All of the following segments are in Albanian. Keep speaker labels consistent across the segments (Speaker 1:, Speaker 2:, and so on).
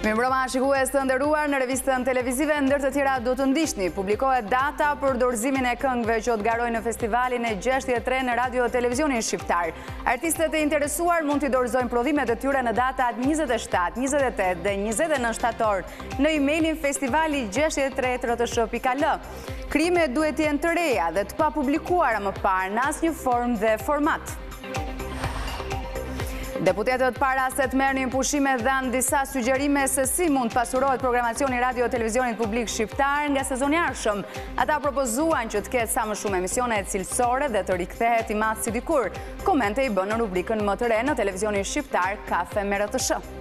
Speaker 1: Mirëmbrëma shikues të nderuar në revistën televizive, ndër të tjera do të ndiqni. Publikohet data për dorëzimin e këngëve që do të garojnë në festivalin e 63 në Radio Televizionin shqiptar. Artistët e interesuar mund t'i dorëzojnë prodhimet e tyre në datat 27, 28 dhe 29 shtator në e-mailin festivali 63 rtsh pikë al. Krijimet duhet të jenë të reja dhe të papublikuara më parë në asnjë formë dhe format. Deputetët para se të merrnin pushimet dhanë disa sugjerime se si mund të pasurohet programacioni i radio televizionit publik shqiptar nga sezoni i ardhshëm. Ata propozuan që të ketë sa më shumë emisione cilësore dhe të rikthehet i madh si dikur. Komentet i bënë në rubrikën më të re në televizionin shqiptar Kafe me RTSH.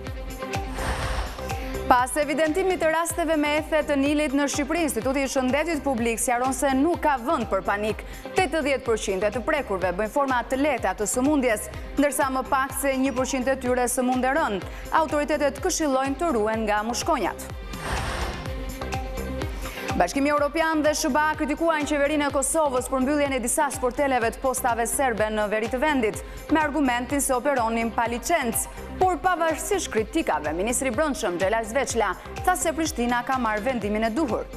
Speaker 1: Pas evidentimit të rasteve me ethe të Nilit në Shqipëri, Instituti i Shëndetit Publik sqaron se nuk ka vend për panik. 80% e të prekurve bëjnë forma të lehta të sëmundjes, ndërsa më pak se 1% e tyre sëmuren rëndë. Autoritetet këshillojnë të ruhen nga mushkonjat. Bashkimi Europian dhe SHBA kritikuan qeverinë e Kosovës për mbylljen e disa sporteleve të postave serbe në veri të vendit. me argumentin se operonin pa licencë, por pavarësisht kritikave, Ministri i Brendshëm Xhelal Sveçla tha se Prishtina ka marrë vendimin e duhur.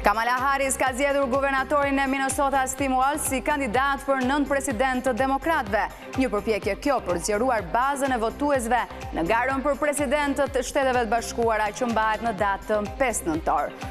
Speaker 1: Kamala Harris ka zgjedhur guvernatorin e Minnesotas Tim Walz si kandidat për nënpresident të demokratëve. Një përpjekje kjo për të zgjeruar bazën e votuesve në garën për president të Shteteve të Bashkuara që mbahet në datë 5 nëntor.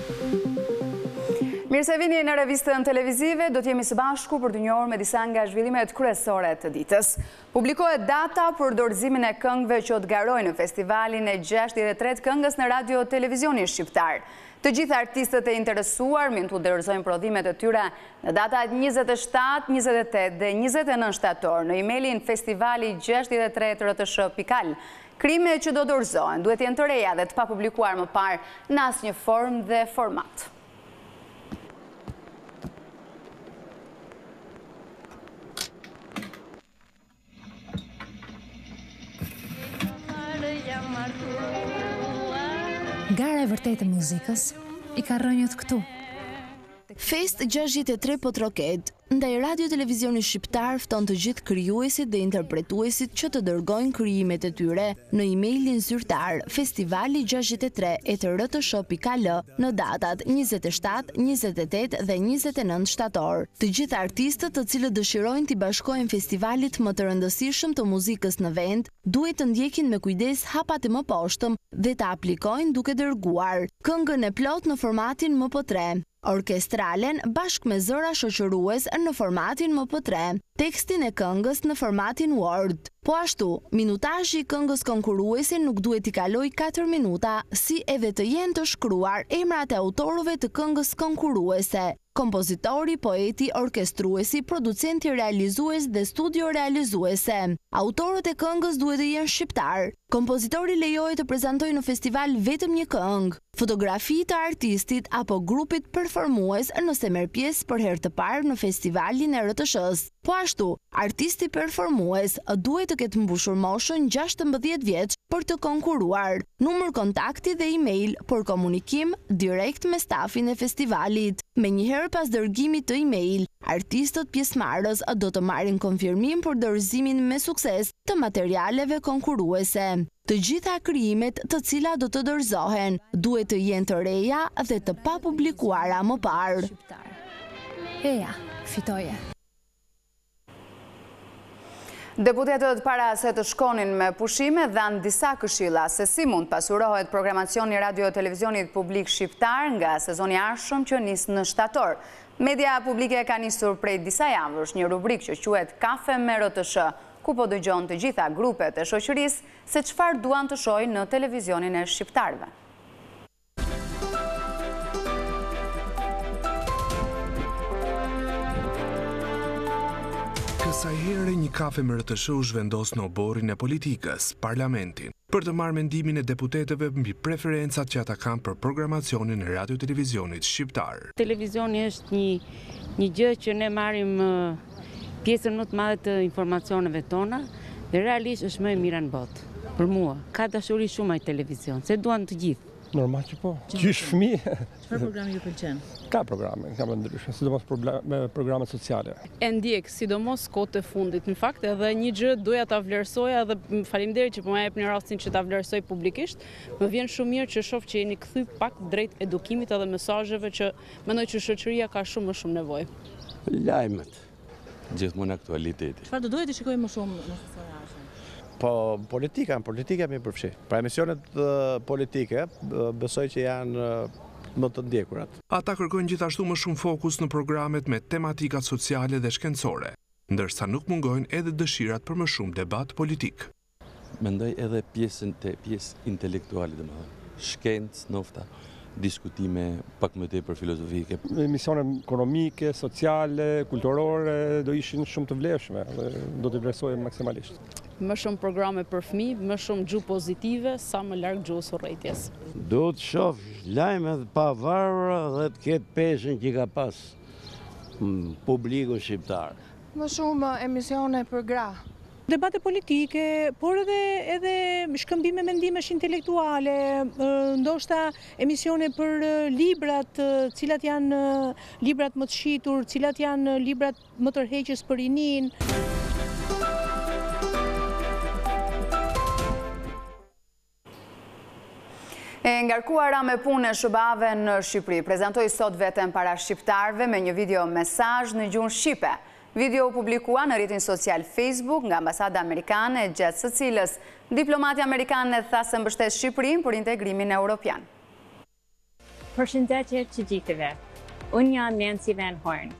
Speaker 1: Mirë se vini në revistën televizive, do të jemi së bashku për t'u njohur me disa nga zhvillimet kryesore të ditës. Publikohet data për dorëzimin e këngëve që do të garojnë në festivalin e 63 të këngës në radio televizionin shqiptar. Të gjithë artistët e interesuar mund t'i dorëzojnë prodhimet e tyre në datat 27, 28 dhe 29 shtator në emailin festivali 63 rtsh pikë al. Krijimet që do dorëzohen, duhet të jenë të reja dhe të papublikuar më parë në asnjë formë dhe format.
Speaker 2: Gara e vërtetë e muzikës i ka rrënjët këtu.
Speaker 3: Fest 63 po troket. Ndaj Radio Televizioni Shqiptar fton të gjithë krijuesit dhe interpretuesit që të dërgojnë krijimet e tyre në emailin zyrtar festivali gjashtëdhjetë e tre et rtsh pikë al në datat njëzet e shtatë, njëzet e tetë dhe njëzet e nëntë shtator. Të gjithë artistët të cilët dëshirojnë t'i bashkohen festivalit më të rëndësishëm të muzikës në vend duhet të ndjekin me kujdes hapat e mëposhtëm dhe të aplikojnë duke dërguar Këngën e plotë në formatin MP tre. orkestralen bashkë me zëra shoqërues në formatin MP tre, tekstin e këngës në formatin Word. Po ashtu, minutazhi i këngës konkurruese nuk duhet t'i kalojë katër minuta, si edhe të jenë të shkruar emrat e autorëve të këngës konkurruese, kompozitori, poeti, orkestruesi, producenti realizues dhe studio realizuese. Autorët e këngës duhet të jenë shqiptarë. Kompozitori lejohet të prezantojë në festival vetëm një këngë, fotografi të artistit apo grupit performues nëse merr pjesë për herë të parë në festivalin e RTSH-së. Po ashtu, artisti performues duhet të ketë mbushur moshën gjashtëmbëdhjetë vjeç për të konkurruar. Numër kontakti dhe email për komunikim direkt me stafin e festivalit, menjëherë pas dërgimit të email. Artistët pjesëmarrës do të marrin konfirmim për dorëzimin me sukses të materialeve konkurruese. Të gjitha krijimet të cilat do të dorëzohen duhet të jenë të reja dhe të papublikuara më parë.
Speaker 1: Deputetët para se të shkonin me pushime dhanë disa këshilla se si mund pasurohet programacioni i Radio-Televizionit Publik Shqiptar nga sezoni i ardhshëm që nis në shtator. Media publike ka nisur prej disa javësh një rubrikë që quhet Kafe me RTSH, ku po dëgjon të gjitha grupet e shoqërisë se çfarë duan të shohin në televizionin e shqiptarëve.
Speaker 4: Kësaj here një Kafe me RTSH u zhvendos në oborrin e politikës, parlamentin. për të marrë mendimin e deputetëve mbi preferencat që ata kanë për programacionin e radio-televizionit shqiptar.
Speaker 5: Televizioni është një një gjë që ne marrim pjesën më të madhe të informacioneve tona dhe realisht është më e mira në botë, për mua. Ka dashuri shumë ai televizion, se e duan të gjithë.
Speaker 6: Normal që po. Qysh fëmijë?
Speaker 7: Çfarë programi ju pëlqen?
Speaker 6: Ka programe, nga më të ndryshme, sidomos programet sociale.
Speaker 8: E ndjek, sidomos kohët e fundit. Në fakt, edhe një gjë doja ta vlerësoja dhe faleminderit që po më jepni rastin që ta vlerësoj publikisht. Më vjen shumë mirë që shoh që jeni kthy pak drejt edukimit edhe mesazheve që mendoj që shoqëria ka shumë më shumë nevojë.
Speaker 9: Lajmet. Gjithmonë aktualiteti.
Speaker 7: Çfarë do doje të shikoje më shumë në Sforazën?
Speaker 9: Po, politika, politika më përfshin. Pra emisionet politike, besoj që janë më të ndjekurat.
Speaker 4: Ata kërkojnë gjithashtu më shumë fokus në programet me tematikat sociale dhe shkencore, ndërsa nuk mungojnë edhe dëshirat për më shumë debat politik.
Speaker 9: Mendoj edhe pjesën te pjesa intelektuale domethënë shkencë ndoshta diskutime pak më tepër filozofike.
Speaker 6: Emisione ekonomike, sociale, kulturore do ishin shumë të vlefshme dhe do t'i vlerësojmë maksimalisht.
Speaker 8: Më shumë programe për fëmijë, më shumë gjuhë pozitive, sa më larg gjuhës së urrejtjes.
Speaker 10: Duhet të shohë lajme të pavarura dhe të ketë peshën që ka pas publiku shqiptar.
Speaker 11: Më shumë emisione për gra,
Speaker 12: Debate politike, por edhe edhe shkëmbime mendimesh intelektuale, ndoshta emisione për librat, cilat janë librat më të shitur, cilat janë librat më tërheqës për rininë.
Speaker 1: E ngarkuara me punë e SHBA-ve në Shqipëri, prezantoi sot veten para shqiptarëve me një video mesazh në gjuhën shqipe. Video u publikua në rrjetin social Facebook nga ambasada amerikane, gjatë së cilës diplomatja amerikane tha se mbështet Shqipërinë për integrimin europian.
Speaker 13: Përshëndetje të gjithëve! Unë jam Nancy Van Horn.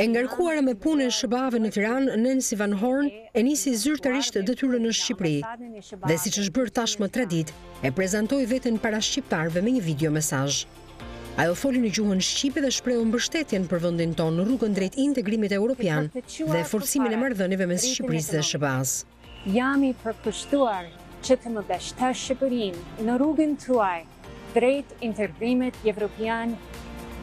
Speaker 14: E ngarkuara me punë e SHBA-ve në Tiranë, Nancy Van Horn e nisi zyrtarisht detyrën në Shqipëri dhe siç është bërë tashmë traditë, e prezantoi veten para shqiptarëve me një video mesazh. Ajo foli në gjuhën shqipe dhe shprehu mbështetjen për vendin tonë në rrugën drejt integrimit europian dhe forcimin e marrëdhënieve mes Shqipërisë dhe SHBA-së.
Speaker 13: Jam i përkushtuar që të mbështes Shqipërinë në rrugën tuaj drejt integrimit evropian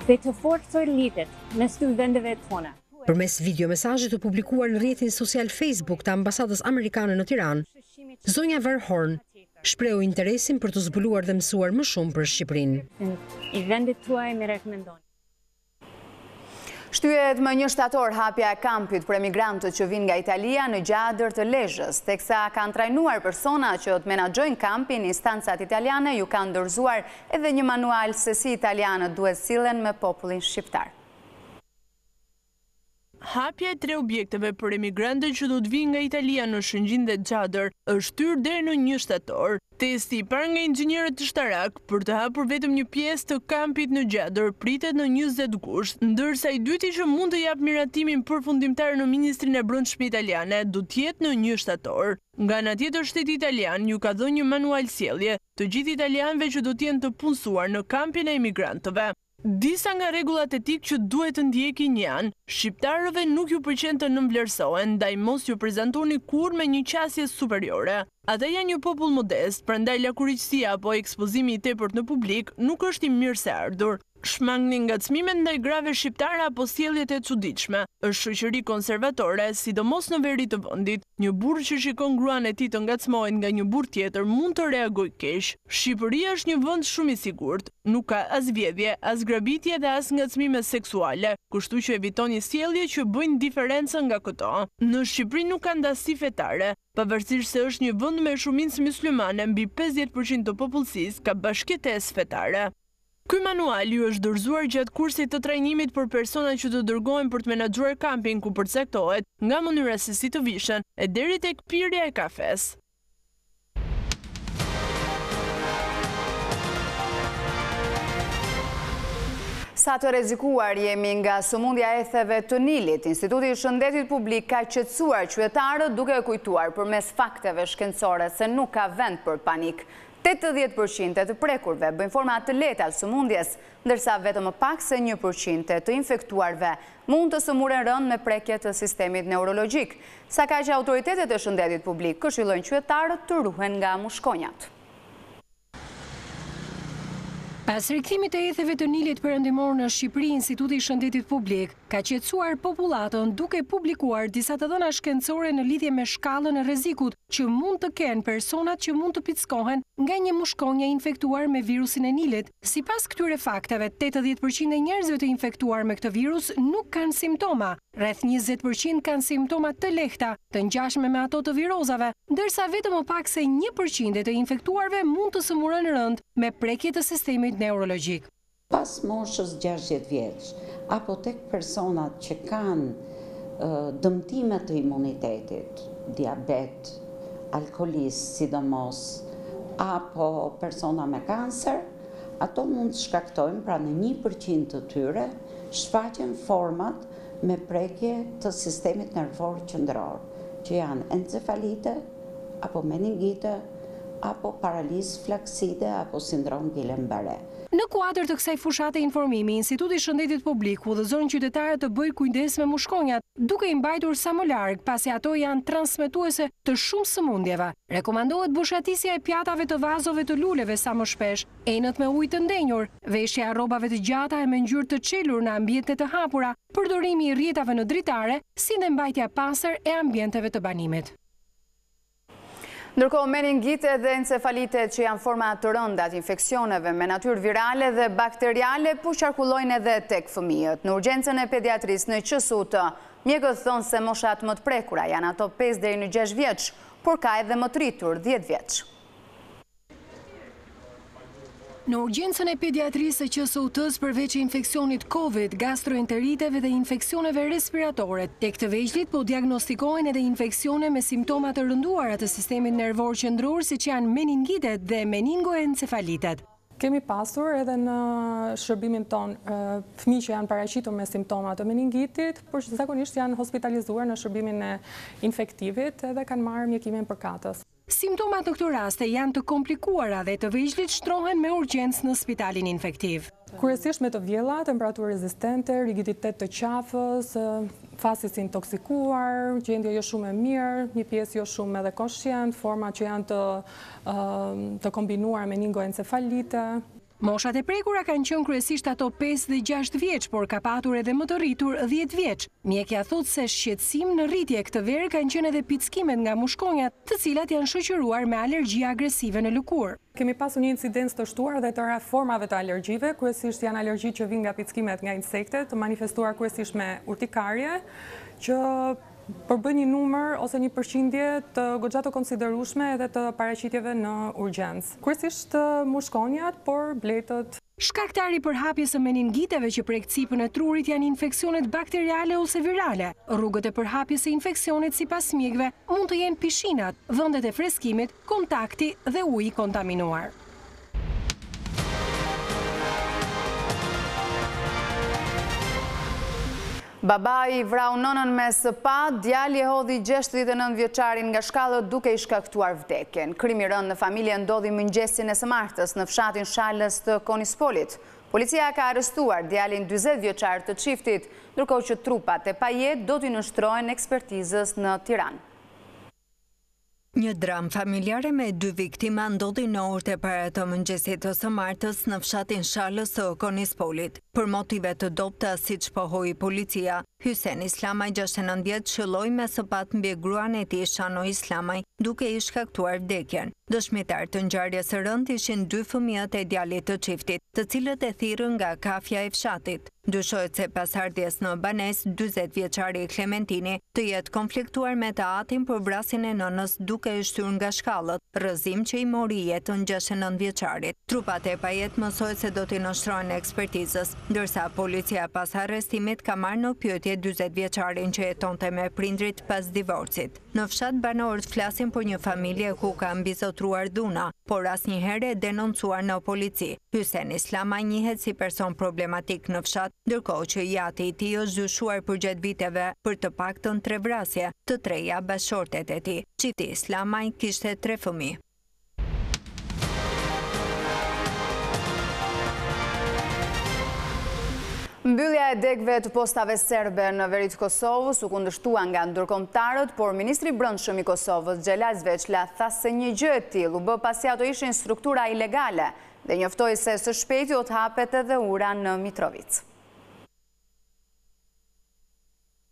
Speaker 13: dhe të forcoj lidhjet mes dy vendeve tona.
Speaker 14: Përmes video-mesazhit të publikuar në rrjetin social Facebook të Ambasadës Amerikane në Tiranë, zonja Van Horn shprehu interesin për të zbuluar dhe mësuar më shumë për
Speaker 13: Shqipërinë.
Speaker 1: Shtyhet më një shtator hapja e kampit për emigrantët që vijnë nga Italia në Gjadër të Lezhës. Teksa kanë trajnuar persona që do të menaxhojnë kampin, instancat italiane ju kanë dorëzuar edhe një manual se si italianët duhet sillen me popullin shqiptar.
Speaker 15: Hapja e tre objekteve për emigrantët që do të vijnë nga Italia në Shëngjin dhe Gjadër është shtyrë deri në një shtator. Testi i parë nga inxhinierët ushtarakë për të hapur vetëm një pjesë të kampit në Gjadër pritet në njëzet gusht, ndërsa i dyti që mund të japë miratimin përfundimtar në Ministrinë e Brendshme italiane do të jetë në një shtator. Nga ana tjetër shteti italian ju ka dhënë një manual sjellje të gjithë italianëve që do të jenë të punësuar në kampin e emigrantëve. Disa nga rregullat etikë që duhet të ndjekin janë, Shqiptarëve nuk u pëlqen të nënvlerësohen, ndaj mos iu prezantoni kurrë me një qasje superiore. Ata janë një popull modest, prandaj lakuriqësia apo ekspozimi i tepërt në publik nuk është i mirëseardhur. Shmangni ngacmimet ndaj grave shqiptare apo sjelljet e çuditshme. Është shoqëri konservatore, sidomos në veri të vendit. Një burrë që shikon gruan e tij të ngacmohet nga një burrë tjetër mund të reagojë keq. Shqipëria është një vend shumë i sigurt. Nuk ka as vjedhje, as grabitje dhe as ngacmime seksuale, kështu që evitoni sjellje që bëjnë diferencë nga këto. Në Shqipëri nuk ka ndasi fetare. Pavarësisht se është një vend me shumicë myslimane, mbi pesëdhjetë për qind të popullsisë ka bashkëjetesë fetare. Ky manual u është dorëzuar gjatë kursit të trajnimit për personat që do dërgohen për të menaxhuar kampin ku përcaktohet nga mënyra se si të vishen e deri tek pirja e kafesë.
Speaker 1: Sa të rrezikuar jemi nga sëmundja e etheve të Nilit, Instituti i Shëndetit Publik ka qetësuar qytetarët duke e kujtuar përmes fakteve shkencore se nuk ka vend për panik. 80 për qind e të prekurve bëjnë forma të lehta të sëmundjes, ndërsa vetëm më pak se një për qind e të infektuarve Mund të sëmuren rëndë me prekje të sistemit neurologjik, sakaq autoritetet e shëndetit publik këshillojnë qytetarët të ruhen nga mushkonjat.
Speaker 14: Pas rikthimit të etheve të Nilit Perëndimor në Shqipëri, Instituti i Shëndetit Publik ka qetësuar popullatën duke publikuar disa të dhëna shkencore në lidhje me shkallën e rrezikut që mund të kenë personat që mund të pickohen nga një mushkonjë e infektuar me virusin e Nilit. Sipas këtyre fakteve, tetëdhjetë për qind e njerëzve të infektuar me këtë virus nuk kanë simptoma, rreth njëzet për qind kanë simptoma të lehta, të ngjashme me ato të virozave, ndërsa vetëm më pak se një për qind e të infektuarve mund të sëmuren rëndë me prekje të sistemit neurologjik.
Speaker 16: Pas moshës gjashtëdhjetë vjeç, apo tek personat që kanë dëmtime të imunitetit, diabet, alkoolistë sidomos apo persona me kancer, ato mund të shkaktojnë, pra në një për qind të tyre, shfaqen format me prekje të sistemit nervor qendror, që janë encefalite apo meningite apo paralizë flakside apo sindrom Guillain-Barré.
Speaker 14: Në kuadër të kësaj fushate informimi, Instituti i Shëndetit Publik udhëzon qytetarët të bëjnë kujdes me mushkonjat, duke i mbajtur sa më larg, pasi ato janë transmetuese të shumë sëmundjeve. Rekomandohet boshatisja e pjatave të vazove të luleve sa më shpesh, enët me ujë të ndenjur, veshja e rrobave të gjata e me ngjyrë të çelur në ambjente të hapura, përdorimi i rrjetave në dritare, si dhe mbajtja pastër e ambjenteve të banimit.
Speaker 1: Ndërkohë, meningitet dhe encefalitet që janë forma të rënda të infeksioneve me natyrë virale dhe bakteriale po qarkullojnë edhe tek fëmijët. Në urgjencën e pediatrisë në QSUT, mjekët thonë se moshat më të prekura janë ato pesë deri në gjashtë vjeç, por ka edhe më të rritur, dhjetë vjeç.
Speaker 14: Në urgjencën e pediatrisë së QSUT-së përveç infeksionit Covid, gastroenteriteve dhe infeksioneve respiratore, tek të vegjlit po diagnostikohen edhe infeksione me simptoma të rënduara të sistemit nervor qendror siç janë meningitet dhe meningoencefalitet.
Speaker 17: Kemi pasur edhe në shërbimin tonë fëmijë që janë paraqitur me simptoma të meningitit, por që zakonisht janë hospitalizuar në shërbimin e infektivit edhe kanë marrë mjekimin përkatës.
Speaker 14: Simptomat në këto raste janë të komplikuara dhe të vegjlit shtrohen me urgjencë në spitalin infektiv.
Speaker 17: Kryesisht me të vjella, temperaturë rezistente, rigiditet të qafës, facies i intoksikuar, gjendje jo shumë e mirë, një pjesë jo shumë edhe koshient, forma që janë të kombinuara meningoencefalite.
Speaker 14: Moshat e prekura kanë qenë kryesisht ato pesë dhe gjashtë vjeç, por ka patur edhe më të rritur, dhjetë vjeç. Mjekja thotë se shqetësim në rritje këtë verë kanë qenë edhe pickimet nga mushkonjat, të cilat janë shoqëruar me alergji agresive në lëkurë.
Speaker 17: Kemi pasur një incidencë të shtuar dhe të re formave të alergjive, kryesisht janë alergji që vijnë nga pickimet nga insekte, të manifestuar kryesisht me urtikarje, që përbëjnë një numër ose një përqindje të goxha të konsiderueshme edhe të paraqitjeve në urgjencë. Kryesisht mushkonjat, por bletët.
Speaker 14: Shkaktar i përhapjes së meningiteve që prek cipën e trurit janë infeksionet bakteriale ose virale. Rrugët e përhapjes së infeksionit sipas mjekëve mund të jenë pishinat, vendet e freskimit, Kontakti dhe uji i
Speaker 1: kontaminuar. Babai vrau nënën me sëpatë, djali e hodhi gjashtëdhjetë e nëntë vjeçarin nga shkallët duke i shkaktuar vdekjen. Krim i rëndë në familje ndodhi mëngjesin e së martës në fshatin Shalës të Konispolit. Policia ka arrestuar djalin dyzet vjeçar të çiftit, ndërkohë që trupat e pajetë do t'i nënshtrohen ekspertizës në Tiranë.
Speaker 18: Një dramë familjare me dy viktima ndodhi në orët e para të mëngjesit të së martës në fshatin Shalës të Konispolit, për motive të dobëta, siç pohoi policia. Hysen Islamaj, gjashtëdhjetë e nëntë, qëlloi me sëpatë mbi gruan e tij, Shano Islamaj, duke i shkaktuar vdekjen. Dëshmitarë të ngjarjes së rëndë ishin dy fëmijët e djalit të çiftit, të cilët e thirrën nga kafja e fshatit. Dyshohet se pas ardhjes në banesë, dyzet vjeçari Klementini të jetë konfliktuar me të atin për vrasjen e nënës duke e shtyrë nga shkallët, rrëzim që i mori jetën gjashtëdhjetë e nëntë vjeçarit. Trupat e pajetë mësohet se do t'i nënshtrohen ekspertizës, ndërsa policia pas arrestimit ka marrë në pyetje dyzet vjeçarin që jetonte me prindërit pas divorcit. Në fshat banorët flasin për një familje ku ka mbizotëruar dhuna, por asnjëherë e denoncuar në polici. Hysen Islamaj njihet si person problematik në fshat, ndërkohë që i ati i tij është dyshuar përgjatë viteve për të paktën tre vrasje, të treja bashkëshortet e tij. Çifti Islamaj kishte tre fëmijë.
Speaker 1: Mbyllja e degëve të postave serbe në veri të Kosovës u kundërshtua nga ndërkombëtarët, por ministri i Brendshëm i Kosovës, Xhelal Sveçla, tha se një gjë e tillë u bë pasi ato ishin struktura ilegale dhe njoftoi se së shpejti do të hapet edhe ura në Mitrovicë.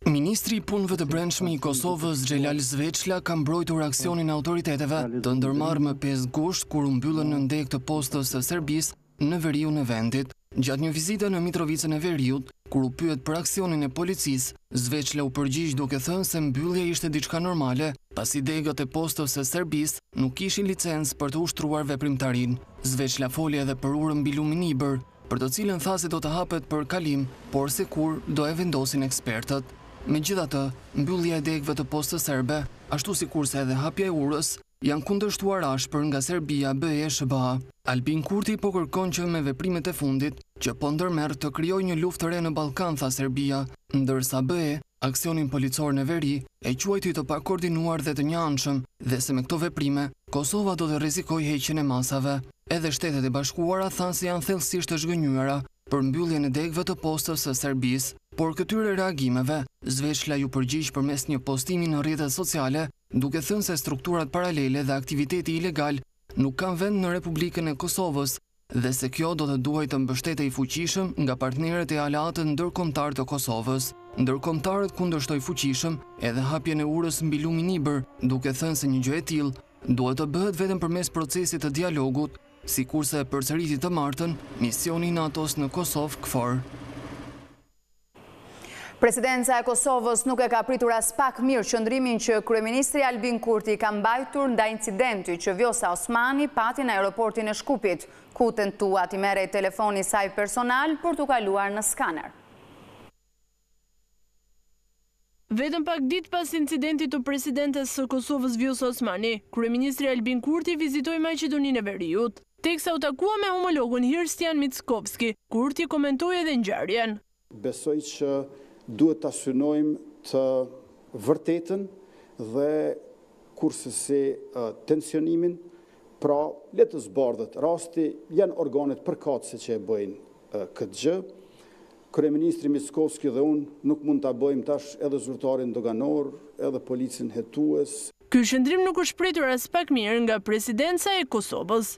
Speaker 19: Ministri i Punëve të Brendshme i Kosovës, Xhelal Sveçla, ka mbrojtur aksionin e autoriteteve të ndërmarrë më pesë gusht kur u mbyllën nëntë degë të postës së Serbisë në veriun e vendit. Gjatë një vizite në Mitrovicën e Veriut, kur u pyet për aksionin e policisë, Sveçla u përgjigj duke thënë se mbyllja ishte diçka normale, pasi degët e postës së Serbisë nuk kishin licencë për të ushtruar veprimtarinë. Sveçla foli edhe për urën mbi lumin Ibër. për të cilën tha se do të hapet për kalim, por se kur, do e vendosin ekspertët. Megjithatë, mbyllja e degëve të Postës Serbe, ashtu sikurse edhe hapja e urës, janë kundërshtuar ashpër nga Serbia, BE e SHBA. Albin Kurti po kërkon që me veprimet e fundit që po ndërmerr të krijojë një luftë të re në Ballkan, tha Serbia, ndërsa BE aksionin policor në veri e quajti të pakoordinuar dhe të njëanshëm dhe se me këto veprime Kosova do të rrezikojë heqjen e masave. Edhe Shtetet e Bashkuara thanë se janë thellësisht të zhgënjyera për mbylljen e degëve të postës së Serbisë. Por këtyre reagimeve, Sveçla iu përgjigj përmes një postimi në rrjetet sociale, duke thënë se strukturat paralele dhe aktiviteti ilegal nuk kanë vend në Republikën e Kosovës dhe se kjo do të duhej të mbështetej fuqishëm nga partnerët e aleatët ndërkombëtarë të Kosovës. Ndërkombëtarët kundërshtojnë fuqishëm edhe hapjen e urës mbi lumin Ibër, duke thënë se një gjë e tillë Duhet të bëhet vetëm përmes procesit të dialogut, sikurse e përsëriti të martën misioni i NATO-s në Kosovë, KFOR.
Speaker 1: Presidenca e Kosovës nuk e ka pritur aspak mirë qëndrimin që kryeministri Albin Kurti ka mbajtur ndaj incidentit që Vjosa Osmani pati në aeroportin e Shkupit, ku u tentua t'i merrej telefoni i saj personal për t'u kaluar në skaner.
Speaker 15: Vetëm pak ditë pas incidentit të presidentes së Kosovës Vjosa Osmani, kryeministri Albin Kurti vizitoi Maqedoninë e Veriut. Teksa u takua me homologun Hristijan Mickoski, Kurti komentoi edhe ngjarjen.
Speaker 20: Besoj që duhet ta synojmë të vërtetën dhe kurrsesi tensionimin, pra le të zbardhet rasti, janë organet përkatëse që e bëjnë këtë gjë. Kryeministri Mickoski dhe unë nuk mund ta bëjmë tash edhe zyrtarin doganor, edhe policin hetues.
Speaker 15: Ky qëndrim nuk është pritur aspak mirë nga Presidenca e Kosovës.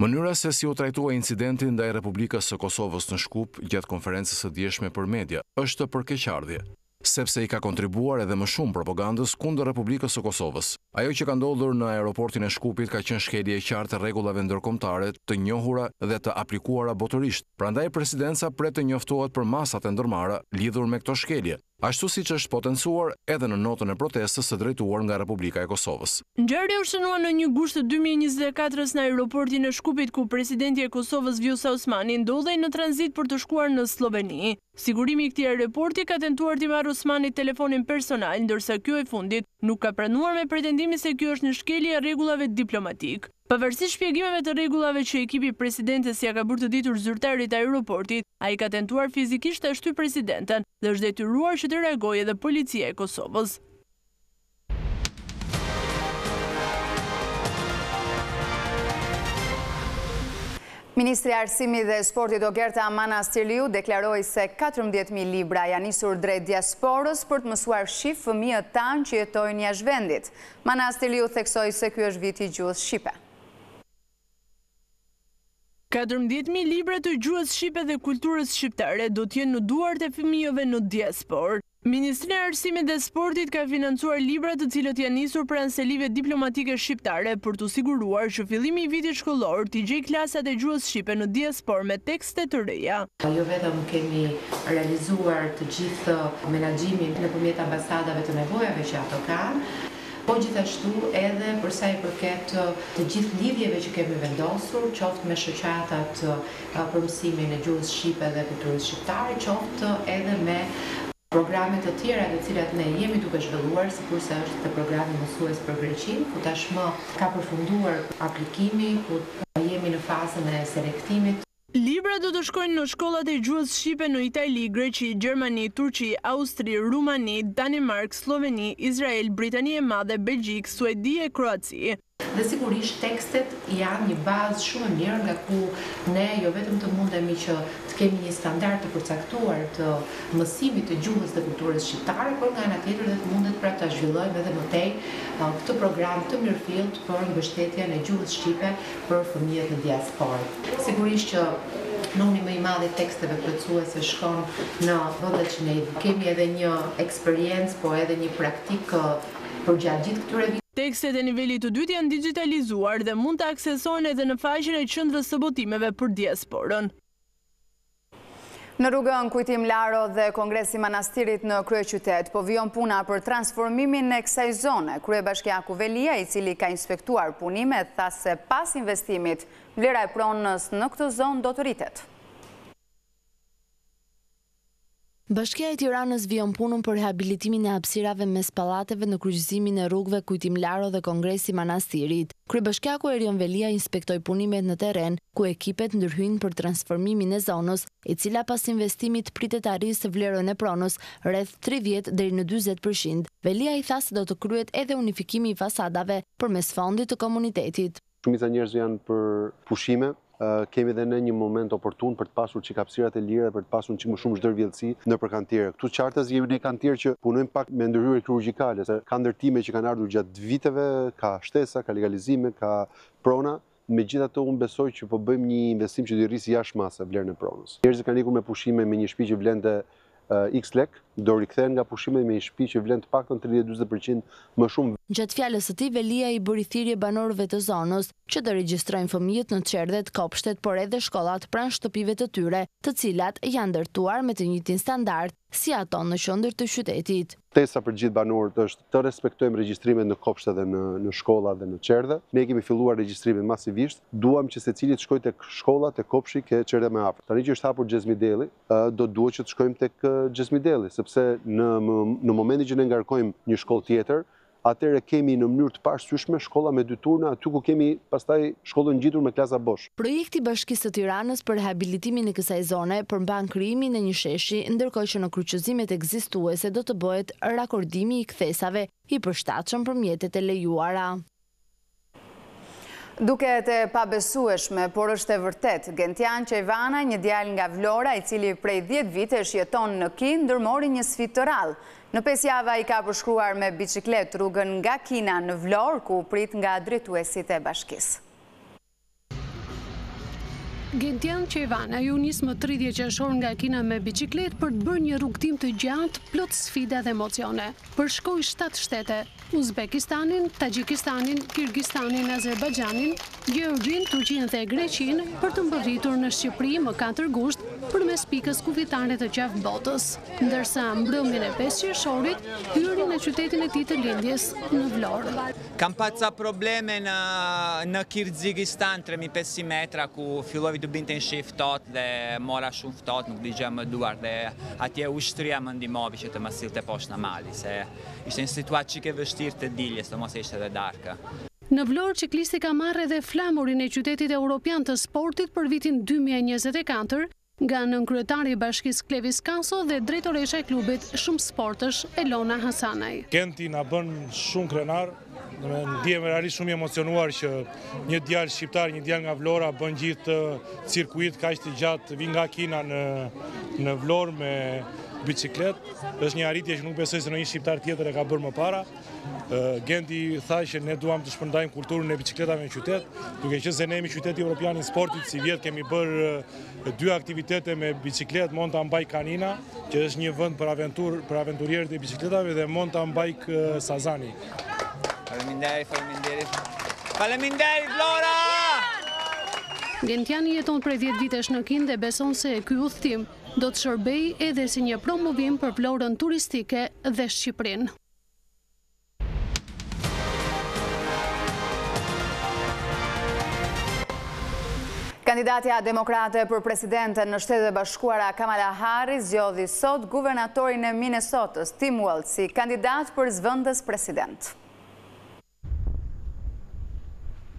Speaker 21: Mënyra se si u trajtua incidenti ndaj Republikës së Kosovës në Shkup gjatë konferencës së djeshme për media, është për keqardhje. sepse i ka kontribuar edhe më shumë propagandës kundër Republikës së Kosovës. Ajo që ka ndodhur në aeroportin e Shkupit ka qenë shkelje e qartë e rregullave ndërkombëtare të njohura dhe të aplikuara botërisht, prandaj Presidenca pret të njoftohet për masat e ndërmarra lidhur me këto shkelje, ashtu siç është potencuar edhe në notën e protestës së drejtuar nga Republika e Kosovës.
Speaker 15: Ngjarja u shënua në një gusht të dy mijë e njëzet e katër-s në aeroportin e Shkupit, ku Presidentja e Kosovës, Vjosa Osmani, ndodhej në tranzit për të shkuar në Slloveni. Sigurimi i këtij aeroporti ka tentuar t'i marrë Osmanit telefonin personal, ndërsa kjo e fundit nuk ka pranuar me pretendimin se kjo është një shkelje e rregullave diplomatike. Pavarësisht shpjegimeve të rregullave që ekipi i presidentes ia ka bërë të ditur zyrtarit të aeroportit, ai ka tentuar fizikisht ta shtyjë presidenten dhe është detyruar që të reagojë edhe policia e Kosovës.
Speaker 1: Ministrja e Arsimit dhe Sportit Ogerta Manastirliu deklaroi se 14.000 libra janë nisur drejt diasporës për të mësuar shqip fëmijët tanë që jetojnë jashtë vendit. Manastirliu theksoi se ky është viti i gjuhës shqipe.
Speaker 15: Katërmbëdhjetë mijë libra të gjuhës shqipe dhe kulturës shqiptare do të jenë në duart e fëmijëve në diasporë. Ministria e Arsimit dhe Sportit ka financuar libra të cilët janë nisur pranë selive diplomatike shqiptare për t'u siguruar që fillimi i vitit shkollor t'i gjejë klasat e gjuhës shqipe në diasporë me tekste të reja.
Speaker 22: Jo vetëm kemi realizuar të gjithë menaxhimin nëpërmjet ambasadave të nevojave që ato kanë, Po gjithashtu edhe për sa i përket të gjithë lidhjeve që kemi vendosur, qoftë me shoqatat për mësimin e gjuhës shqipe dhe kulturës shqiptare, qoftë edhe me programe të tjera të cilat ne jemi duke zhvilluar, sikurse është dhe programi mësues për Greqinë, ku tashmë ka përfunduar aplikimi, ku jemi në fazën e selektimit.
Speaker 15: Librat do të shkojnë në shkollat e gjuhës shqipe në Itali, Greqi, Gjermani, Turqi, Austri, Rumani, Danimarkë, Slloveni, Izrael, Britani e Madhe, Belgjikë, Suedi e Kroaci.
Speaker 22: Dhe sigurisht tekstet janë një bazë shumë e mirë nga ku ne jo vetëm të mundemi që të kemi një standard të përcaktuar të mësimit të gjuhës dhe kulturës shqiptare, por nga ana tjetër dhe të mundet pra ta zhvillojmë edhe më tej këtë program të mirëfilltë për mbështetjen e gjuhës shqipe për fëmijët në diasporë. Sigurisht që numri më i madh i teksteve plotësuese shkon në vendet që ne kemi edhe një eksperiencë, po edhe një praktikë përgjatë gjithë këtyre viteve.
Speaker 15: Tekstet e nivelit të dytë janë dixhitalizuar dhe mund të aksesohen edhe në faqen e Qendrës së Botimeve për Diasporën.
Speaker 1: Në rrugën Kujtim Laro dhe Kongresi i Manastirit në kryeqytet, po vijon puna për transformimin e kësaj zone. Kryebashkiaku Veliaj, i cili ka inspektuar punimet, tha se pas investimit, vlera e pronës në këtë zonë do të rritet.
Speaker 3: Bashkia e Tiranës vijon punën për rehabilitimin e hapësirave mes pallateve në kryqëzimin e rrugëve Kujtim Laro dhe Kongresi i Manastirit. Kryebashkiaku Erion Veliaj inspektoi punimet në terren, ku ekipet ndërhyjnë për transformimin e zonës, e cila pas investimit pritet ta rrisë vlerën e pronës rreth tridhjetë deri në dyzet për qind. Veliaj tha se do të kryhet edhe unifikimi i fasadave përmes fondit të komunitetit.
Speaker 23: Shumica e njerëzve janë për pushime. Kemi dhe ne një moment oportun për të pasur çik hapësirat e lira dhe për të pasur çik më shumë zhdërvjellësi nëpër kantiere. Këtu qartas jemi në një kantier që punojmë pak me ndërhyrje kirurgjikale, se ka ndërtime që kanë ardhur gjatë viteve, ka shtesa, ka legalizime, ka prona. Megjithatë unë besoj që po bëjmë një investim që do i rrisë jashtë mase vlerën e pronës. Njerëzit kanë ikur me pushime me një shpi që vlente X lekë, do rikthehen nga pushimet me një shtëpi që vlen të paktën tridhjetë-dyzet për qind më shumë.
Speaker 3: Gjatë fjalës së tij, Veliaj i bëri thirrje banorëve të zonës që të regjistrojnë fëmijët në çerdhet, kopshtet, por edhe shkollat pranë shtëpive të tyre, të cilat janë ndërtuar me të njëjtin standard si ato në qendër të qytetit.
Speaker 23: Ftesa për të gjithë banorët është të respektojmë regjistrimet në kopshte dhe në shkolla dhe në çerdhe. Ne i kemi filluar regjistrimet masivisht. Duam që secili të shkojë tek shkolla, tek kopshti, ke çerdhja më afër. Tani që është hapur Xhezmi Delli, do të duhet që të shkojmë tek Xhezmi Delli, sepse në momentin që ne ngarkojmë një shkollë tjetër, atëherë kemi në mënyrë të paarsyeshme shkolla me dy turna aty ku kemi pastaj shkollën ngjitur me klasa bosh.
Speaker 3: Projekti i Bashkisë së Tiranës për rehabilitimin e kësaj zone përmban krijimin e një sheshi, ndërkohë që në kryqëzimet ekzistuese do të bëhet rakordimi i kthesave i përshtatshëm për mjetet e lejuara.
Speaker 1: Duket e pabesueshme, por është e vërtetë, Gentian Qejvana, një djalë nga Vlora, i cili prej dhjetë vitesh jeton në Kinë, ndërmori një sfidë të rrallë. Në pesë javë ai ka përshkruar me biçikletë rrugën nga Kina në Vlorë, ku u prit nga drejtuesit e bashkisë.
Speaker 24: Gentian Qejvanaj u nis më tridhjetë qershor nga Kina me biçikletë për të bërë një rrugëtim të gjatë, plot sfida dhe emocione. Përshkoi shtatë shtete, Uzbekistanin, Taxhikistanin, Kirgistanin, Azerbajxhanin, Gjeorgjinë, Turqinë dhe Greqinë, për të mbërritur në Shqipëri më katër gusht përmes pikës kufitare të Qafë Botës, ndërsa mbrëmjen e pesë qershorit hyri në qytetin e tij të lindjes, në Vlorë.
Speaker 25: Kam pat ca probleme në në Kirxhizistan 3500 metra ku filloi të binte një shi ftohtë dhe mora shumë ftohtë, nuk dëgjoja më duart dhe atje ushtria më ndihmovi që të më sillte poshtë nga mali se ishte një situatë çike vështirë të dilje, sidomos se ishte dhe darkë.
Speaker 24: Në Vlorë çiklisti ka marrë edhe flamurin e qytetit europian të sportit për vitin dy mijë e njëzet e katër, Nga nënkryetari i bashkisë Klevis Kaso dhe drejtoresha e klubit Shumë Sportësh, Elona Hasanaj.
Speaker 26: Genti na bën shumë krenar, ndihem realisht shumë i emocionuar që një djalë shqiptar, një djalë nga Vlora bën gjithë këtë cirkuit kaq të gjatë vi nga Kina në në Vlorë me biçikletë. Është një arritje që nuk besoj se ndonjë shqiptar tjetër e ka bërë më para. Genti tha që ne duam të shpërndajmë kulturën e bicikletave në qytet, duke qenë se ne jemi qyteti Europian i sportit, sivjet kemi bërë dy aktivitete me bicikletë, Mountain Bike Kanina, që është një vend për, aventur, për aventurierët e bicikletave, dhe Mountain Bike Sazani.
Speaker 25: Faleminderit, faleminderit. Faleminderit, Vlora!
Speaker 24: Gentiani jeton prej 10 vitesh në Kinë dhe beson se ky udhëtim do të shërbejë edhe si një promovim për Vlorën turistike dhe Shqipërinë.
Speaker 1: Kandidatja demokrate për presidente në Shtetet e Bashkuara Kamala Harris zgjodhi sot guvernatorin e Minnesotas, Tim Walz, si kandidat për zëvendëspresident.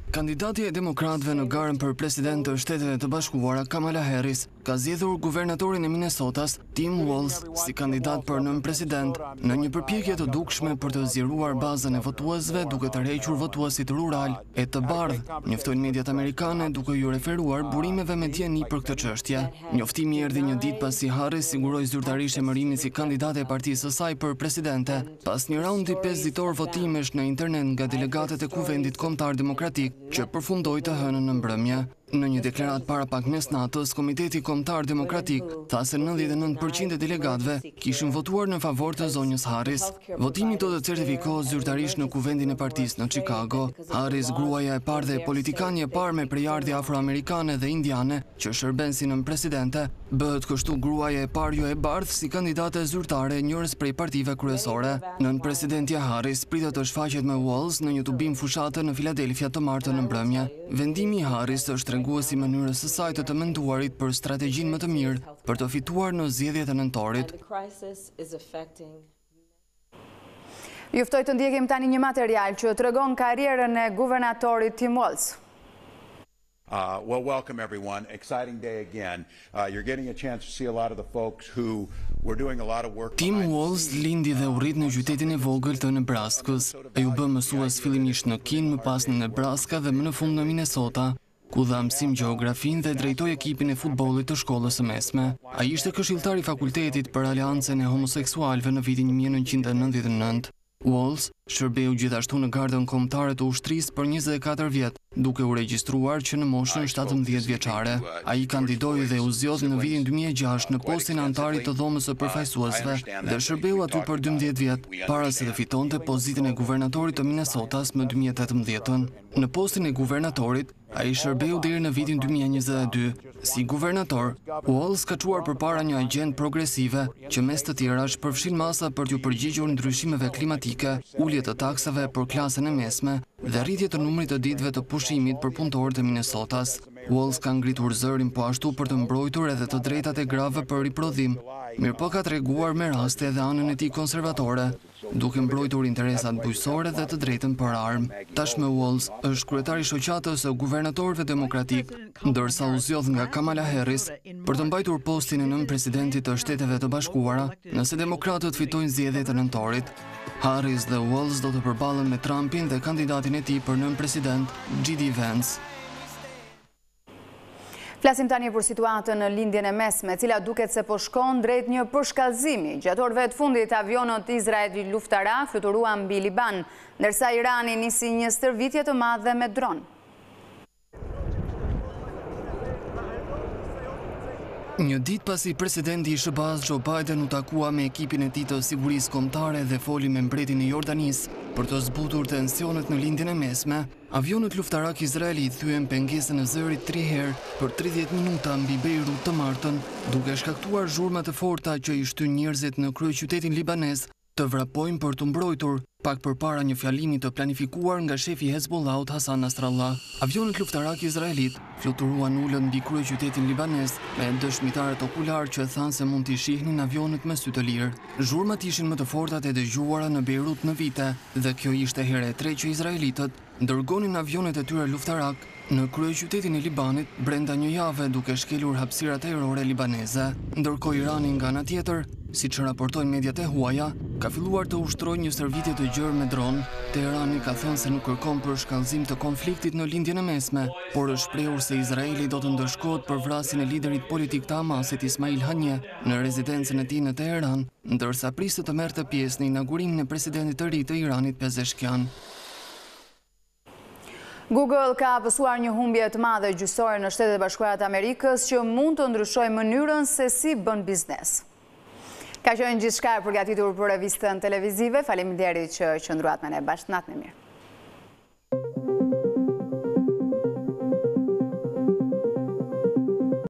Speaker 19: Kandidatja e demokratëve në garën për president të Shteteve të Bashkuara, Kamala Harris, ka zgjedhur guvernatorin e Minesotas, Tim Walz, si kandidat për nënpresident, në një përpjekje të dukshme për të zgjeruar bazën e votuesve duke tërhequr votuesit ruralë e të bardhë, njoftojnë mediat amerikane duke iu referuar burimeve me dijeni për këtë çështje. Njoftimi erdhi një ditë pasi Harris siguroi zyrtarisht emërimin si kandidate e partisë së saj për presidente. Pas një raundi pesë ditor votimesh në internet nga delegatët e Kuvendit Kombëtar Demokratik, që përfundoi të hënën në mbrëmje, në një deklaratë pak para mesnatës, Komiteti Kombëtar Demokratik tha se nëntëdhjetë e nëntë për qind e delegatëve kishin votuar në favor të zonjës Harris. Votimi do të certifikohet zyrtarisht në Kuvendin e partisë në Çikago. Harris, gruaja e parë dhe politikania e parë me prejardhje afroamerikane dhe indiane që shërben si nënpresidente, bëhet kështu gruaja e parë jo e bardhë si kandidate zyrtare e njërës prej partive kryesore. Nënpresidentja Harris pritet të shfaqet me Walz në një tubim fushate në Filadelfia të martën në mbrëmje. Vendimi i Harris është treguesi i mënyrës së saj të të menduarit për strategjinë më të mirë për të fituar në zgjedhjet e nëntorit.
Speaker 1: Ju ftoj të ndjekim tani një material që tregon karrierën e guvernatorit Tim Walz.
Speaker 27: Uh, well, welcome everyone. Exciting day again. Uh, you're getting a chance to see a lot of the folks who were doing a lot of work.
Speaker 19: Tim Walz lindi dhe u rrit në qytetin e vogël të Nebraskës. Ai u bë mësues fillimisht në Kinë, më pas në Nebraska dhe më në fund në Minnesota. ku dha mësim gjeografinë dhe drejtoi ekipin e futbollit të shkollës së mesme. Ai ishte këshilltar i fakultetit për aleancën e homoseksualëve në vitin një mijë e nëntëqind e nëntëdhjetë e nëntë. Walz shërbeu gjithashtu në Gardën Kombëtare të Ushtrisë për njëzet e katër vjet, duke u regjistruar që në moshën shtatëmbëdhjetë vjeçare. Ai kandidoi dhe u zgjodh në vitin dy mijë e gjashtë në postin anëtarit të Dhomës së Përfaqësuesve dhe shërbeu aty për dymbëdhjetë vjet, para se të fitonte pozitën e guvernatorit të Minesotas më dy mijë e tetëmbëdhjetën. Në postin e guvernatorit, ai shërbeu deri në vitin dy mijë e njëzet e dy. Si guvernator, Walz ka çuar përpara një agjendë progresive, që mes të tjerash përfshin masa për t'iu përgjigjur ndryshimeve klimatike, ulje të taksave për klasën e mesme dhe rritje të numrit të ditëve të pushimit për punëtorët e Minnesotas. Walz ka ngritur zërin po ashtu për të mbrojtur edhe të drejtat e grave për riprodhim, mirëpo ka treguar me raste edhe anën e tij konservatore. duke mbrojtur interesat bujqësore dhe të drejtën për armë. Tashmë Walz është kryetari i shoqatës së guvernatorëve demokratikë, ndërsa u zgjodh nga Kamala Harris për të mbajtur postin e nënpresidentit të Shteteve të Bashkuara, nëse demokratët fitojnë zgjedhjet e nëntorit. Harris dhe Walz do të përballen me Trumpin dhe kandidatin e tij për nënpresident, JD Vance.
Speaker 1: Flasim tani për situatën në Lindjen e Mesme, e cila duket se po shkon drejt një përshkallëzimi. Gjatë orëve të fundit, avionët izraeli luftara fluturuan mbi Liban, ndërsa Irani nisi një stërvitje të madhe me dronë.
Speaker 19: Një ditë pasi presidenti i SHBA-s Joe Biden u takua me ekipin e tij të sigurisë kombëtare dhe foli me mbretin e Jordanisë për të zbutur tensionet në Lindjen e Mesme, Avionët luftarakë izraelitë thyen pengesën e zërit tri herë për tridhjetë minuta mbi Bejrut të martën, duke shkaktuar zhurmat e forta që i shtynë njerëzit në kryeqytetin libanez të vrapojnë për t'u mbrojtur, pak përpara një fjalimi të planifikuar nga shefi i Hezbollahut Hassan Nasrallah. Avionët luftarakë izraelitë fluturuan ulët mbi kryeqytetin libanez, me dëshmitarët okularë që thanë se mund t'i shihnin avionët me sy të lirë. Zhurmat ishin më të fortat e dëgjuara në Bejrut në vite dhe kjo ishte hera e tretë që izraelitët dërgonin avionët e tyre luftarakë në kryeqytetin e Libanit brenda një jave duke shkelur hapësirat ajrore libaneze. Ndërkohë Irani nga ana tjetër, siç raportojnë mediat e huaja, ka filluar të ushtrojë një stërvitje të gjerë me dronë. Teherani ka thënë se nuk kërkon përshkallëzim të konfliktit në Lindjen e Mesme, por është shprehur se Izraeli do të ndëshkohet për vrasjen e liderit politik të Hamasit, Ismail Haniyeh. në rezidencën e tij në Teheran, ndërsa priste të merrte pjesë në inaugurimin e presidentit të ri të Iranit Pezeshkian.
Speaker 1: Google ka pësuar një humbje të madhe gjyqësore në Shtetet e Bashkuara të Amerikës që mund të ndryshojë mënyrën se si bën biznes. Ka qenë gjithçka e përgatitur për revistën televizive. Faleminderit që qëndruat me ne. Bashkë natën e mirë.